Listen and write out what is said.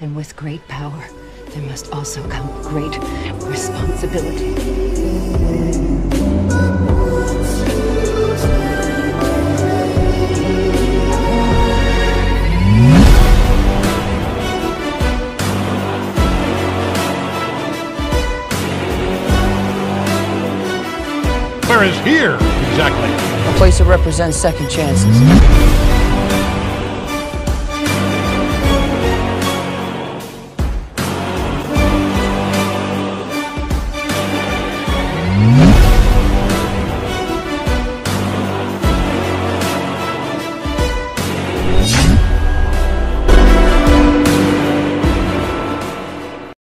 And with great power, there must also come great responsibility. Where is here, exactly? A place that represents second chances.